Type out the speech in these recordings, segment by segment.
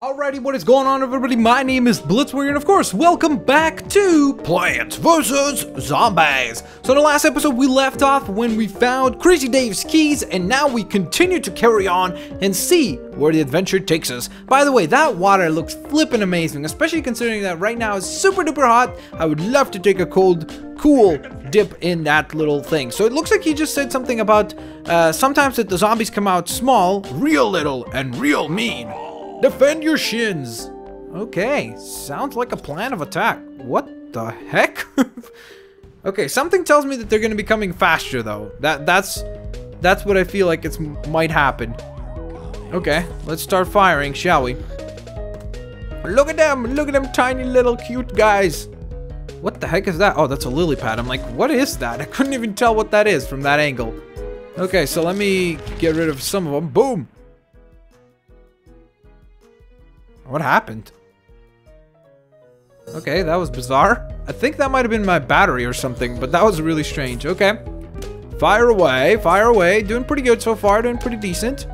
Alrighty, what is going on everybody? My name is Blitzwinger and of course, welcome back to Plants vs. Zombies. So in the last episode we left off when we found Crazy Dave's keys and now we continue to carry on and see where the adventure takes us. By the way, that water looks flippin' amazing, especially considering that right now it's super duper hot. I would love to take a cold, cool dip in that little thing. So it looks like he just said something about uh, sometimes that the zombies come out small, real little, and real mean. Defend your shins. Okay, sounds like a plan of attack. What the heck? okay, something tells me that they're to be coming faster though. That that's that's what I feel like it's might happen. Okay, let's start firing, shall we? Look at them! Look at them tiny little cute guys. What the heck is that? Oh, that's a lily pad. I'm like, what is that? I couldn't even tell what that is from that angle. Okay, so let me get rid of some of them. Boom! What happened? Okay, that was bizarre. I think that might have been my battery or something, but that was really strange. Okay. Fire away, fire away. Doing pretty good so far, doing pretty decent.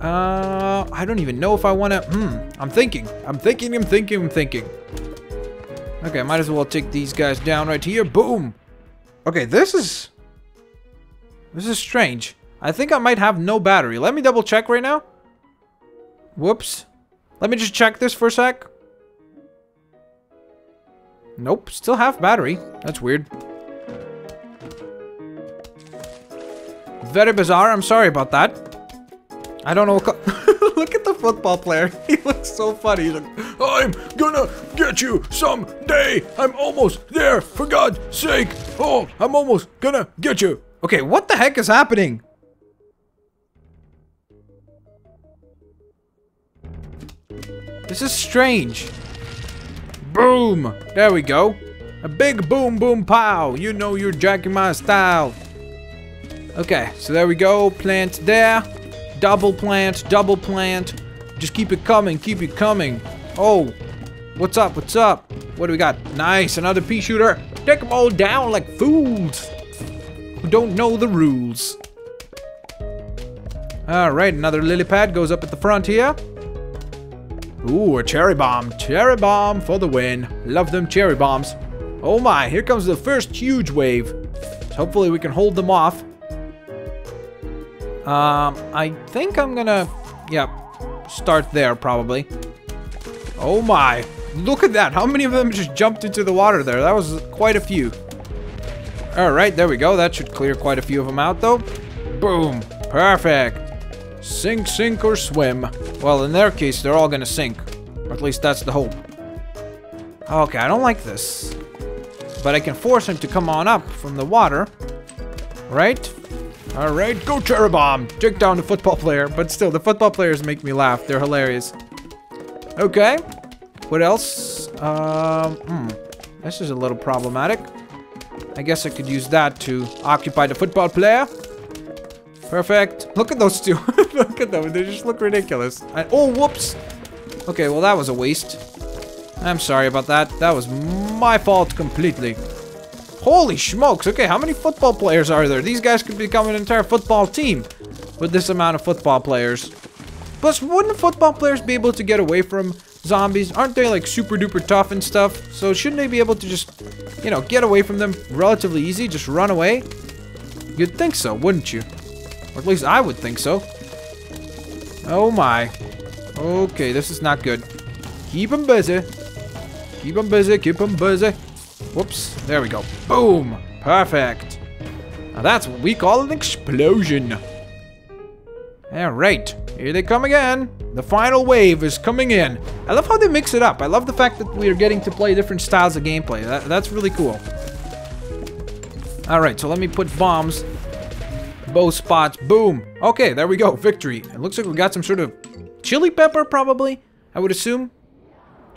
Uh, I don't even know if I want to... Hmm, I'm thinking. I'm thinking, I'm thinking, I'm thinking. Okay, might as well take these guys down right here. Boom! Okay, this is... This is strange. I think I might have no battery. Let me double check right now. Whoops. Let me just check this for a sec. Nope, still half battery. That's weird. Very bizarre. I'm sorry about that. I don't know Look at the football player. He looks so funny. He's like, I'm gonna get you someday. I'm almost there, for God's sake. Oh, I'm almost gonna get you. Okay, what the heck is happening? This is strange. Boom! There we go. A big boom boom pow. You know you're jacking my style. Okay, so there we go. Plant there. Double plant, double plant. Just keep it coming, keep it coming. Oh, what's up, what's up? What do we got? Nice, another pea shooter. Take them all down like fools who don't know the rules. Alright, another lily pad goes up at the front here. Ooh, a cherry bomb. Cherry bomb for the win. Love them cherry bombs. Oh my, here comes the first huge wave. So hopefully we can hold them off. Um, I think I'm gonna, yeah, start there probably. Oh my, look at that. How many of them just jumped into the water there? That was quite a few. All right, there we go. That should clear quite a few of them out though. Boom, perfect. Sink, sink, or swim. Well, in their case, they're all gonna sink. Or at least that's the hope. Okay, I don't like this. But I can force him to come on up from the water. Right? Alright, go Cherry Bomb! Take down the football player. But still, the football players make me laugh. They're hilarious. Okay. What else? Um, hmm. This is a little problematic. I guess I could use that to occupy the football player. Perfect. Look at those two. look at them. They just look ridiculous. I, oh, whoops. Okay, well, that was a waste. I'm sorry about that. That was my fault completely. Holy smokes. Okay, how many football players are there? These guys could become an entire football team with this amount of football players. Plus, wouldn't football players be able to get away from zombies? Aren't they, like, super duper tough and stuff? So shouldn't they be able to just, you know, get away from them relatively easy? Just run away? You'd think so, wouldn't you? Or at least I would think so. Oh my. Okay, this is not good. Keep him busy. Keep him busy, keep him busy. Whoops, there we go. Boom! Perfect. Now that's what we call an explosion. Alright, here they come again. The final wave is coming in. I love how they mix it up. I love the fact that we are getting to play different styles of gameplay. That, that's really cool. Alright, so let me put bombs both spots. Boom. Okay, there we go. Victory. It looks like we got some sort of chili pepper, probably, I would assume.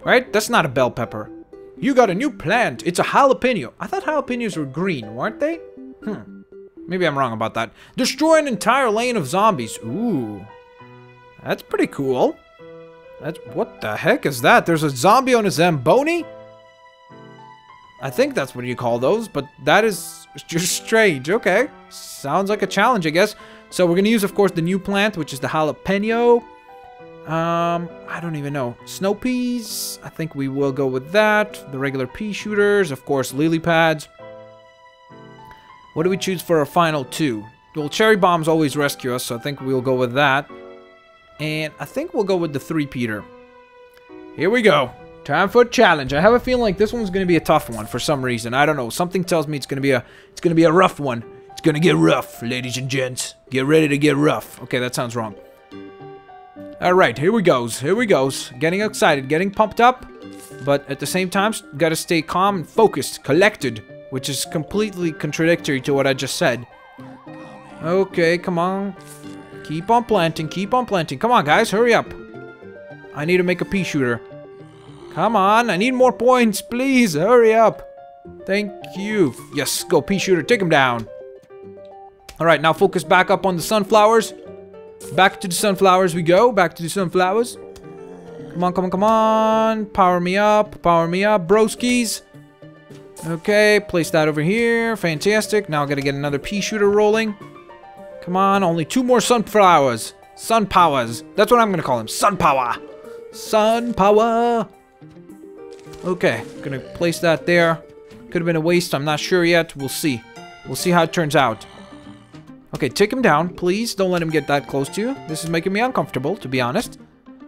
Right? That's not a bell pepper. You got a new plant. It's a jalapeno. I thought jalapenos were green, weren't they? Hmm. Maybe I'm wrong about that. Destroy an entire lane of zombies. Ooh. That's pretty cool. That's what the heck is that? There's a zombie on a Zamboni? I think that's what you call those, but that is just strange. Okay. Sounds like a challenge, I guess. So we're going to use, of course, the new plant, which is the jalapeno. Um, I don't even know. Snow peas. I think we will go with that. The regular pea shooters. Of course, lily pads. What do we choose for our final two? Well, cherry bombs always rescue us, so I think we'll go with that. And I think we'll go with the three-peater. Here we go. Time for a challenge. I have a feeling like this one's to be a tough one for some reason. I don't know. Something tells me it's to be a it's to be a rough one. It's to get rough, ladies and gents. Get ready to get rough. Okay, that sounds wrong. All right, here we goes. Here we goes. Getting excited, getting pumped up, but at the same time, got to stay calm and focused, collected, which is completely contradictory to what I just said. Okay, come on. Keep on planting, keep on planting. Come on, guys, hurry up. I need to make a pea shooter. Come on, I need more points, please, hurry up. Thank you. Yes, go pea shooter, take him down. All right, now focus back up on the sunflowers. Back to the sunflowers we go, back to the sunflowers. Come on, come on, come on. Power me up, power me up, broskies. Okay, place that over here. Fantastic. Now I gotta get another pea shooter rolling. Come on, only two more sunflowers. Sun powers. That's what I'm gonna call him. Sun power. Sun power. Okay, gonna place that there. Could have been a waste. I'm not sure yet. We'll see. We'll see how it turns out. Okay, take him down. Please don't let him get that close to you. This is making me uncomfortable, to be honest.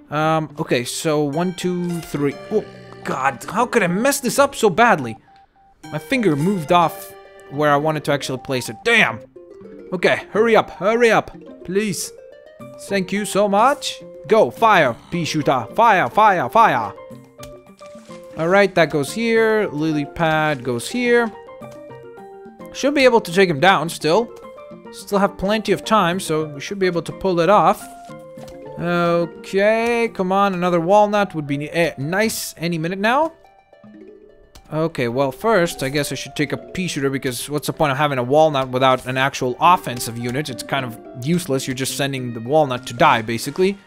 Um, okay, so one, two, three. Oh, God, how could I mess this up so badly? My finger moved off where I wanted to actually place it. Damn! Okay, hurry up, hurry up, please. Thank you so much. Go, fire, pea shooter. Fire, fire, fire. Alright, that goes here. Lily pad goes here. Should be able to take him down still. Still have plenty of time, so we should be able to pull it off. Okay, come on, another walnut would be eh, nice any minute now. Okay, well first, I guess I should take a pea shooter because what's the point of having a walnut without an actual offensive unit? It's kind of useless, you're just sending the walnut to die, basically.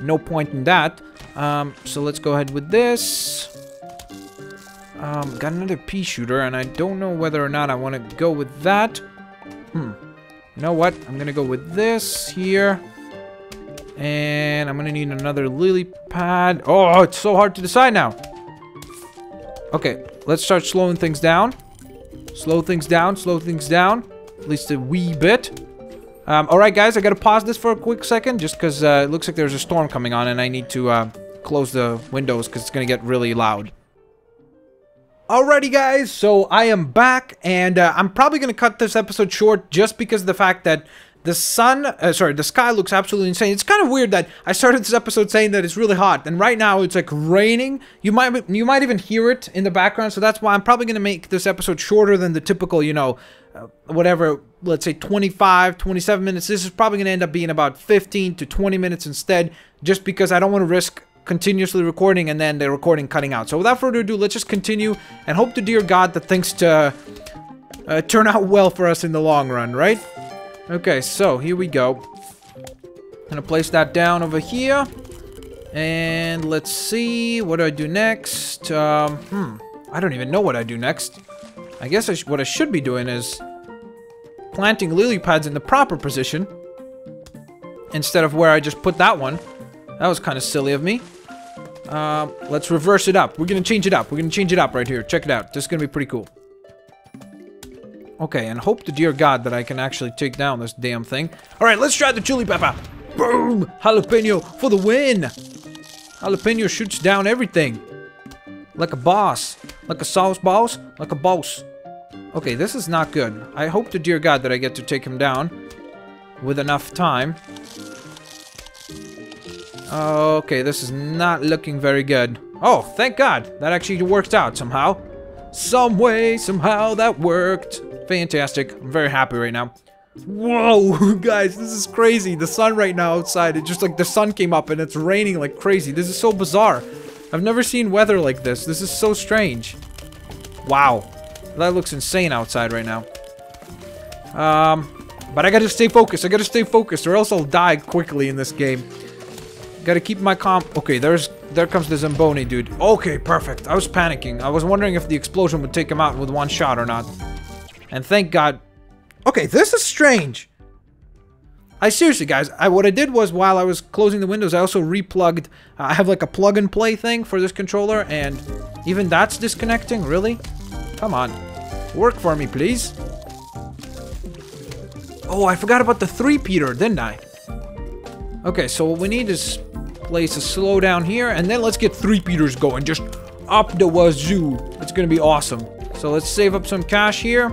No point in that. Um, so let's go ahead with this. Um, got another pea shooter, and I don't know whether or not I want to go with that. Hmm. You know what? I'm gonna go with this here. And I'm gonna need another lily pad. Oh, it's so hard to decide now. Okay, let's start slowing things down. Slow things down, slow things down. At least a wee bit. Um, Alright guys, I gotta pause this for a quick second just because uh, it looks like there's a storm coming on and I need to uh, close the windows because it's gonna get really loud. Alrighty guys, so I am back and uh, I'm probably going to cut this episode short just because the fact that the sun, uh, sorry, the sky looks absolutely insane. It's kind of weird that I started this episode saying that it's really hot, and right now it's like raining. You might you might even hear it in the background, so that's why I'm probably to make this episode shorter than the typical, you know, uh, whatever, let's say 25, 27 minutes. This is probably to end up being about 15 to 20 minutes instead, just because I don't want to risk continuously recording and then the recording cutting out. So without further ado, let's just continue and hope to dear God that things to uh, turn out well for us in the long run, right? Okay, so here we go. Gonna place that down over here. And let's see, what do I do next? Um, hmm, I don't even know what I do next. I guess I what I should be doing is planting lily pads in the proper position instead of where I just put that one. That was kind of silly of me. Um, let's reverse it up. We're gonna change it up. We're gonna change it up right here. Check it out. This is gonna be pretty cool. Okay, and hope to dear God that I can actually take down this damn thing. Alright, let's try the chili pepper. Boom! Jalapeno for the win! Jalapeno shoots down everything. Like a boss. Like a sauce boss. Like a boss. Okay, this is not good. I hope to dear God that I get to take him down with enough time. Okay, this is not looking very good. Oh, thank God. That actually worked out somehow. Some way, somehow that worked. Fantastic. I'm very happy right now. Whoa, guys, this is crazy. The sun right now outside, it just like the sun came up and it's raining like crazy. This is so bizarre. I've never seen weather like this. This is so strange. Wow. That looks insane outside right now. Um, but I gotta stay focused. I gotta stay focused or else I'll die quickly in this game. Gotta keep my calm. Okay, there's there comes the Zamboni dude. Okay, perfect. I was panicking. I was wondering if the explosion would take him out with one shot or not. And thank God. Okay, this is strange. I seriously, guys, I, what I did was while I was closing the windows, I also replugged. Uh, I have like a plug and play thing for this controller, and even that's disconnecting. Really? Come on, work for me, please. Oh, I forgot about the three-peater, didn't I? Okay, so what we need is place a slow down here, and then let's get three-peaters going, just up the wazoo. It's gonna be awesome. So let's save up some cash here.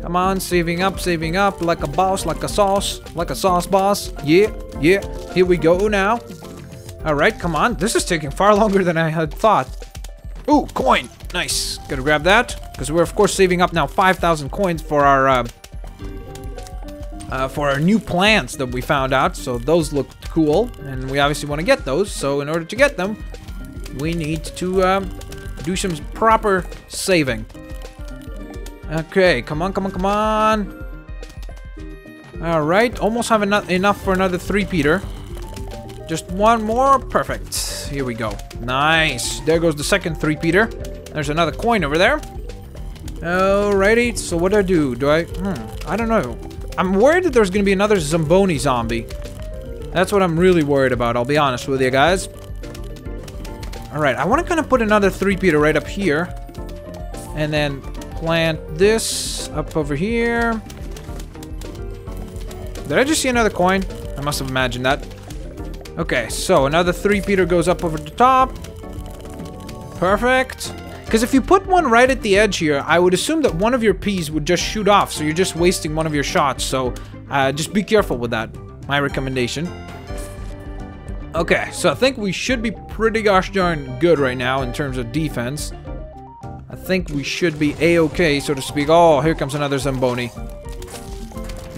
Come on, saving up, saving up, like a boss, like a sauce, like a sauce boss. Yeah, yeah, here we go now. All right, come on. This is taking far longer than I had thought. Ooh, coin. Nice. Gotta grab that. Because we're, of course, saving up now 5,000 coins for our, uh, uh, for our new plants that we found out. So those look cool. And we obviously want to get those. So in order to get them, we need to um, do some proper saving. Okay, come on, come on, come on. Alright, almost have enough, enough for another three-peater. Just one more. Perfect. Here we go. Nice. There goes the second three-peater. There's another coin over there. Alrighty, so what do I do? Do I... Hmm, I don't know. I'm worried that there's to be another Zamboni zombie. That's what I'm really worried about, I'll be honest with you guys. Alright, I want to kind of put another three-peater right up here. And then plant this up over here. Did I just see another coin? I must have imagined that. Okay, so another three-peater goes up over the top. Perfect. Because if you put one right at the edge here, I would assume that one of your peas would just shoot off, so you're just wasting one of your shots. So uh, just be careful with that. My recommendation. Okay, so I think we should be pretty gosh darn good right now in terms of defense. I think we should be a-okay, so to speak. Oh, here comes another Zamboni.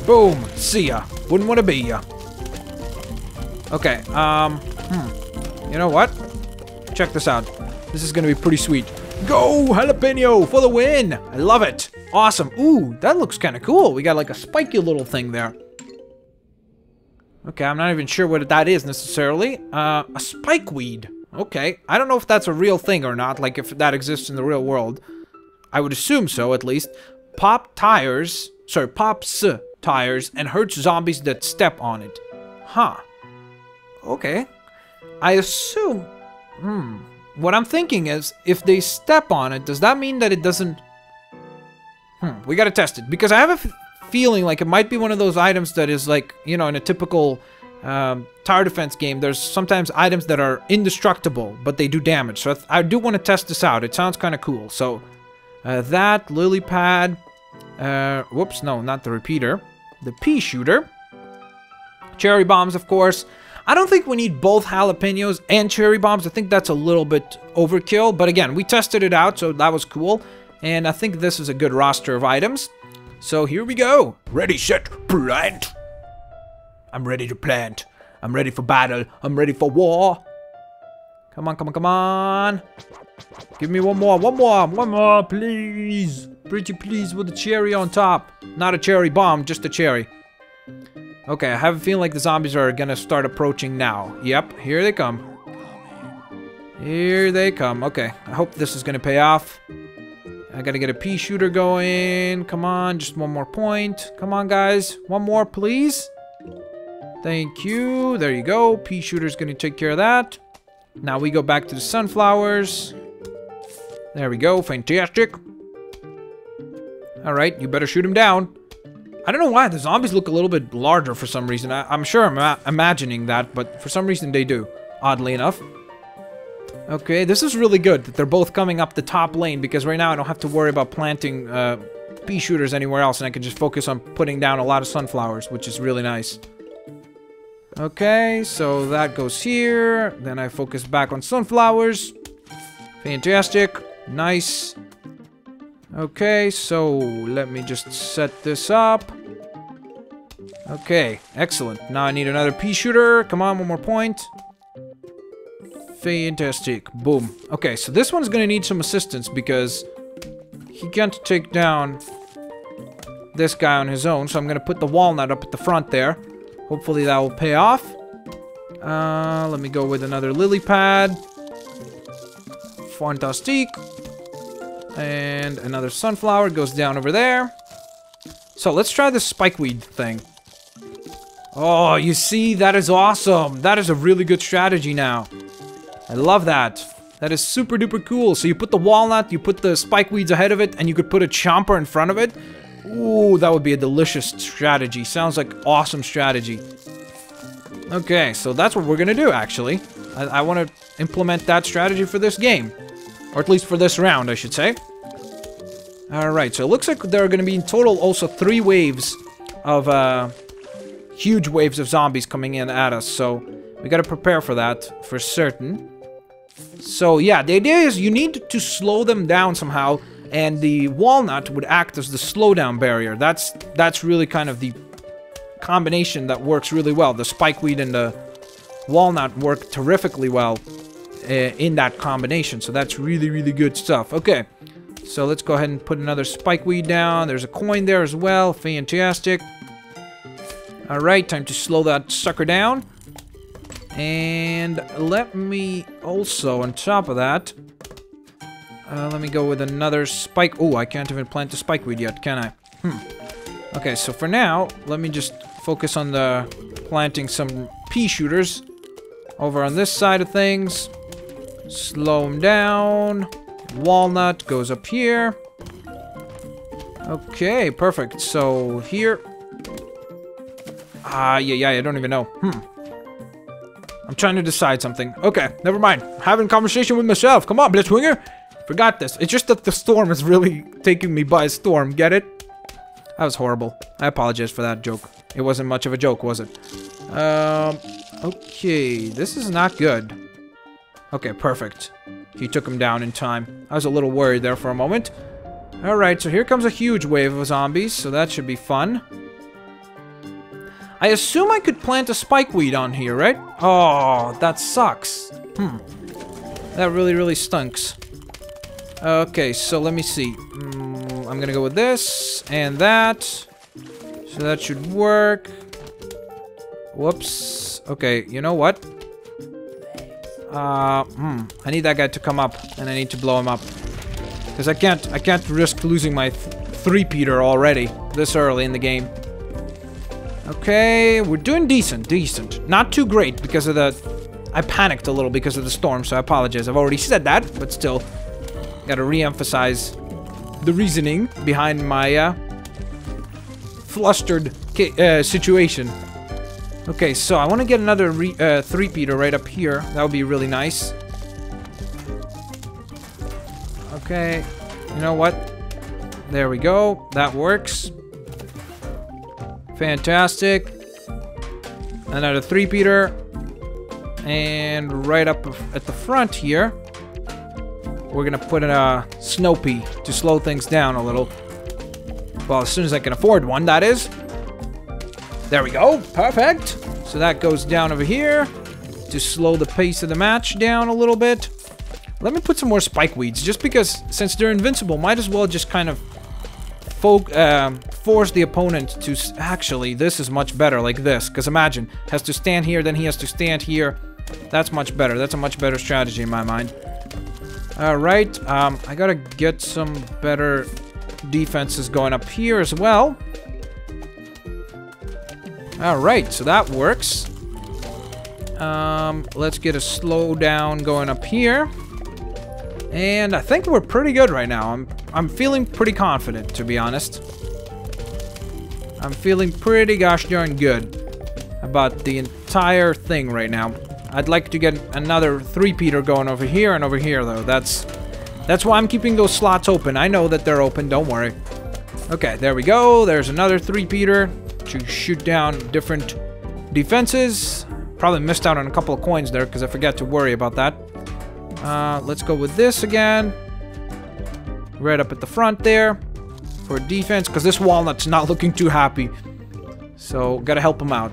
Boom! See ya. Wouldn't want to be ya. Okay, um, hmm. You know what? Check this out. This is gonna be pretty sweet. Go, jalapeno, for the win! I love it. Awesome. Ooh, that looks kind of cool. We got like a spiky little thing there. Okay, I'm not even sure what that is necessarily. Uh, a spikeweed. Okay, I don't know if that's a real thing or not, like if that exists in the real world. I would assume so, at least. Pop tires, sorry, pops tires and hurts zombies that step on it. Huh. Okay. I assume, hmm. What I'm thinking is, if they step on it, does that mean that it doesn't... Hmm, we gotta test it. Because I have a feeling like it might be one of those items that is like, you know, in a typical um, tower defense game, there's sometimes items that are indestructible, but they do damage. So I, do want to test this out. It sounds kind of cool. So uh, that, lily pad, uh, whoops, no, not the repeater. The pea shooter. Cherry bombs, of course. I don't think we need both jalapenos and cherry bombs. I think that's a little bit overkill. But again, we tested it out, so that was cool. And I think this is a good roster of items. So here we go. Ready, set, plant. I'm ready to plant. I'm ready for battle. I'm ready for war. Come on, come on, come on. Give me one more, one more, one more, please. Pretty please with a cherry on top. Not a cherry bomb, just a cherry. Okay, I have a feeling like the zombies are gonna start approaching now. Yep, here they come. Here they come. Okay, I hope this is gonna pay off. I gotta get a pea shooter going. Come on, just one more point. Come on, guys. One more, please. Thank you. There you go. Pea shooter's gonna take care of that. Now we go back to the sunflowers. There we go. Fantastic. Alright, you better shoot him down. I don't know why. The zombies look a little bit larger for some reason. I am sure I'm imagining that, but for some reason they do. Oddly enough. Okay, this is really good that they're both coming up the top lane because right now I don't have to worry about planting uh, pea shooters anywhere else and I can just focus on putting down a lot of sunflowers, which is really nice. Okay, so that goes here. Then I focus back on sunflowers. Fantastic. Nice. Okay, so let me just set this up. Okay, excellent. Now I need another pea shooter. Come on, one more point. Fantastic. Boom. Okay, so this one's gonna need some assistance because he can't take down this guy on his own. So I'm gonna put the walnut up at the front there. Hopefully that will pay off. Uh, let me go with another lily pad. Fantastic. And another sunflower goes down over there. So let's try the spikeweed thing. Oh, you see, that is awesome. That is a really good strategy now. I love that. That is super duper cool. So you put the walnut, you put the spike weeds ahead of it, and you could put a chomper in front of it. Ooh, that would be a delicious strategy. Sounds like awesome strategy. Okay, so that's what we're gonna do, actually. I, I want to implement that strategy for this game. Or at least for this round, I should say. Alright, so it looks like there are gonna be in total also three waves of, uh, huge waves of zombies coming in at us, so we gotta prepare for that, for certain. So yeah, the idea is you need to slow them down somehow, and the walnut would act as the slowdown barrier. That's that's really kind of the combination that works really well. The spikeweed and the walnut work terrifically well uh, in that combination, so that's really, really good stuff. Okay, so let's go ahead and put another spikeweed down. There's a coin there as well. Fantastic. Alright, time to slow that sucker down. And let me also, on top of that, uh, let me go with another spike. Oh, I can't even plant the spikeweed yet, can I? Hmm. Okay, so for now, let me just focus on the planting some pea shooters over on this side of things. Slow them down. Walnut goes up here. Okay, perfect. So here. Ah, yeah, yeah, I don't even know. Hmm. I'm trying to decide something. Okay, never mind. having a conversation with myself. Come on, Blitzwinger. Forgot this. It's just that the storm is really taking me by storm. Get it? That was horrible. I apologize for that joke. It wasn't much of a joke, was it? Um, okay. This is not good. Okay, perfect. He took him down in time. I was a little worried there for a moment. Alright, so here comes a huge wave of zombies, so that should be fun. I assume I could plant a spikeweed on here, right? Oh, that sucks. Hmm. That really, really stunks. Okay, so let me see. Mm, I'm gonna go with this and that. So that should work. Whoops. Okay, you know what? Uh, hmm. I need that guy to come up, and I need to blow him up. Because I can't, I can't risk losing my th three-peater already this early in the game. Okay, we're doing decent, decent. Not too great because of the... I panicked a little because of the storm, so I apologize. I've already said that, but still. Gotta re-emphasize the reasoning behind my, uh, flustered uh, situation. Okay, so I want to get another uh, three-peater right up here. That would be really nice. Okay, you know what? There we go. That works. Fantastic. Another three-peater. And right up at the front here, we're gonna put in a snow pea to slow things down a little. Well, as soon as I can afford one, that is. There we go. Perfect. So that goes down over here to slow the pace of the match down a little bit. Let me put some more spike weeds, just because since they're invincible, might as well just kind of um, force the opponent to... Actually, this is much better like this. Because imagine, has to stand here, then he has to stand here. That's much better. That's a much better strategy in my mind. Alright, um, I gotta get some better defenses going up here as well. Alright, so that works. Um, let's get a slowdown going up here. And I think we're pretty good right now. I'm I'm feeling pretty confident, to be honest. I'm feeling pretty gosh darn good about the entire thing right now. I'd like to get another three-peater going over here and over here, though. That's that's why I'm keeping those slots open. I know that they're open, don't worry. Okay, there we go. There's another three-peater to shoot down different defenses. Probably missed out on a couple of coins there because I forgot to worry about that. Uh, let's go with this again. Right up at the front there for defense, because this walnut's not looking too happy. So, gotta help him out.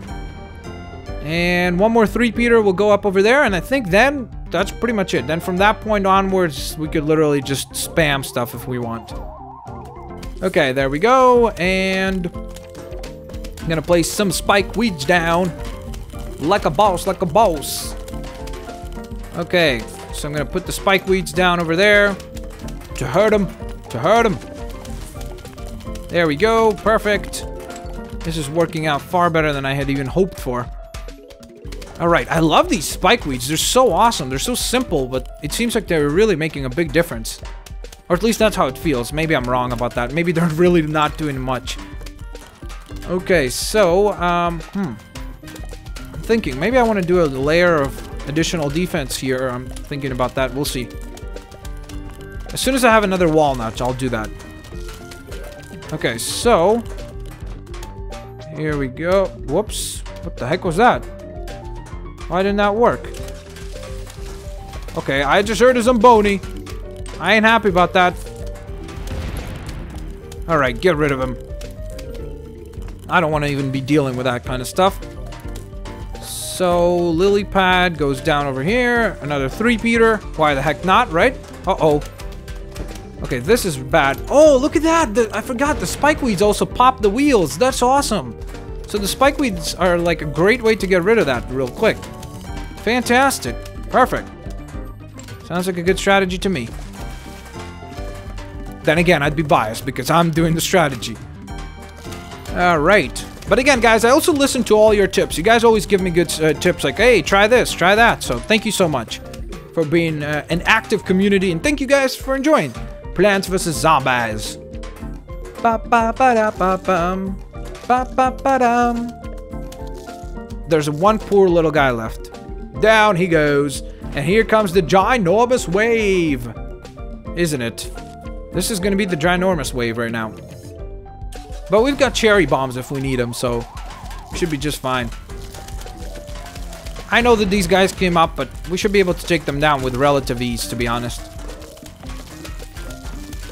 And one more three-peater will go up over there, and I think then that's pretty much it. Then from that point onwards, we could literally just spam stuff if we want. Okay, there we go, and... I'm gonna place some spike weeds down. Like a boss, like a boss. Okay, so I'm gonna put the spike weeds down over there to hurt them, to hurt them. There we go, perfect. This is working out far better than I had even hoped for. Alright, I love these spike weeds. They're so awesome. They're so simple, but it seems like they're really making a big difference. Or at least that's how it feels. Maybe I'm wrong about that. Maybe they're really not doing much. Okay, so, um, hmm. I'm thinking, maybe I want to do a layer of additional defense here. I'm thinking about that. We'll see. As soon as I have another walnut, I'll do that. Okay, so... Here we go. Whoops. What the heck was that? Why didn't that work? Okay, I just heard a Zamboni. I ain't happy about that. Alright, get rid of him. I don't want to even be dealing with that kind of stuff. So, lily pad goes down over here. Another three-peater. Why the heck not, right? Uh-oh. Okay, this is bad. Oh, look at that! The, I forgot, the spike weeds also pop the wheels. That's awesome. So the spike weeds are like a great way to get rid of that real quick. Fantastic. Perfect. Sounds like a good strategy to me. Then again, I'd be biased because I'm doing the strategy. Alright. But again, guys, I also listen to all your tips. You guys always give me good uh, tips like, hey, try this, try that. So thank you so much for being uh, an active community. And thank you guys for enjoying Plants vs. Zombies. Ba ba ba. There's one poor little guy left. Down he goes. And here comes the ginormous wave. Isn't it? This is going to be the ginormous wave right now. But we've got cherry bombs if we need them, so should be just fine. I know that these guys came up, but we should be able to take them down with relative ease, to be honest.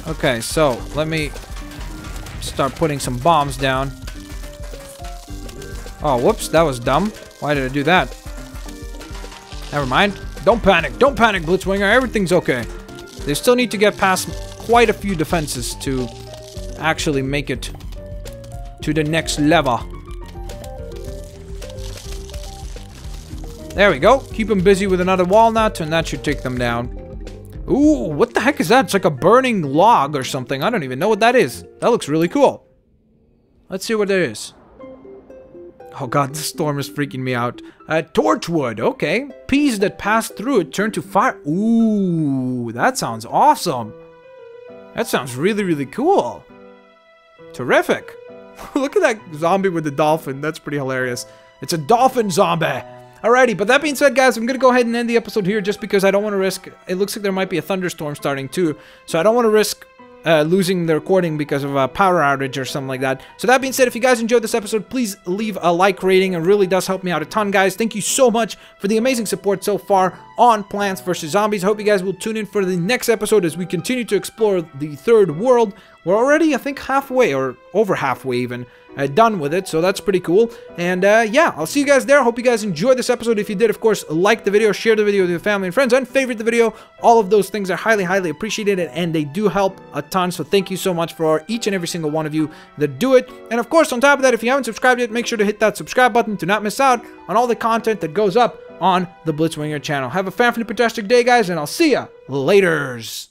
Okay, so let me start putting some bombs down. Oh, whoops, that was dumb. Why did I do that? Never mind. Don't panic. Don't panic, Blitzwinger. Everything's okay. They still need to get past quite a few defenses to actually make it to the next level. There we go. Keep them busy with another walnut, and that should take them down. Ooh, what the heck is that? It's like a burning log or something. I don't even know what that is. That looks really cool. Let's see what there is. Oh god, this storm is freaking me out. Uh, torchwood, okay. Peas that pass through it turn to fire. Ooh, that sounds awesome. That sounds really, really cool. Terrific. Look at that zombie with the dolphin. That's pretty hilarious. It's a dolphin zombie. Alrighty, but that being said, guys, I'm going to go ahead and end the episode here just because I don't want to risk... It looks like there might be a thunderstorm starting too, so I don't want to risk uh, losing the recording because of a power outage or something like that. So that being said, if you guys enjoyed this episode, please leave a like rating. It really does help me out a ton, guys. Thank you so much for the amazing support so far on Plants vs. Zombies. Hope you guys will tune in for the next episode as we continue to explore the third world. We're already, I think, halfway or over halfway even uh, done with it, so that's pretty cool. And uh, yeah, I'll see you guys there. Hope you guys enjoyed this episode. If you did, of course, like the video, share the video with your family and friends, and favorite the video. All of those things are highly, highly appreciated, and they do help a ton. So thank you so much for each and every single one of you that do it. And of course, on top of that, if you haven't subscribed yet, make sure to hit that subscribe button to not miss out on all the content that goes up on the Blitzwinger channel. Have a fantastic day, guys, and I'll see ya laters.